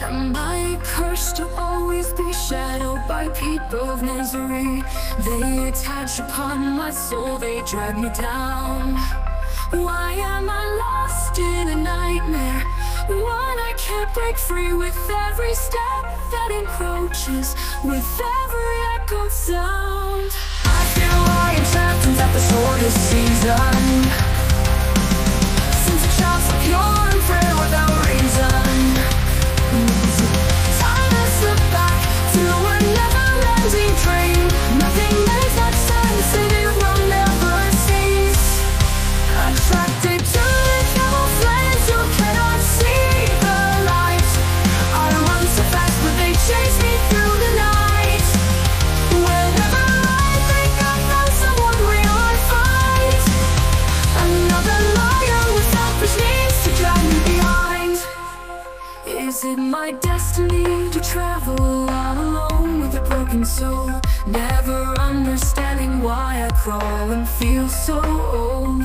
Am I cursed to always be shadowed by people of misery? They attach upon my soul, they drag me down. Why am I lost in a nightmare? One I can't break free with every step that encroaches, with every echo sound. I feel I am trapped at the shortest season. Since a child so Is it my destiny to travel all alone with a broken soul? Never understanding why I crawl and feel so old.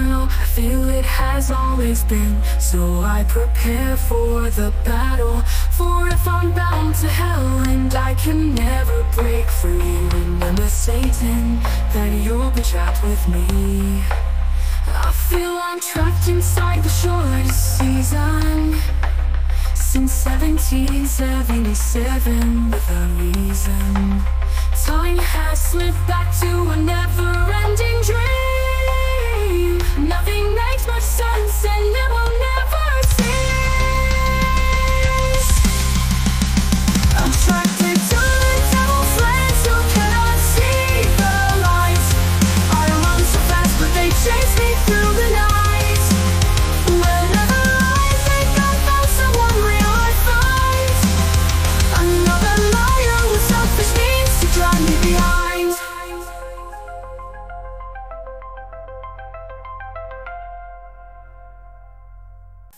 Eternal. I feel it has always been, so I prepare for the battle. For if I'm bound to hell and I can never break free, remember Satan, that you'll be trapped with me. I feel I'm trapped inside the shortest season. Since 1777 without reason Time has slipped back to a never-ending dream Nothing makes much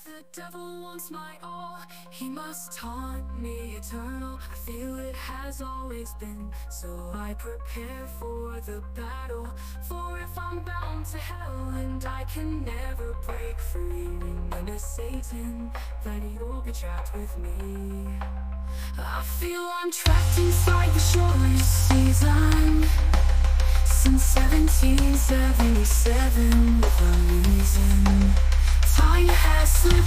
The devil wants my all, he must taunt me eternal. I feel it has always been, so I prepare for the battle. For if I'm bound to hell and I can never break free, remember Satan, that you'll be trapped with me. I feel I'm trapped inside the shortest season. Since 1777 without reason Time has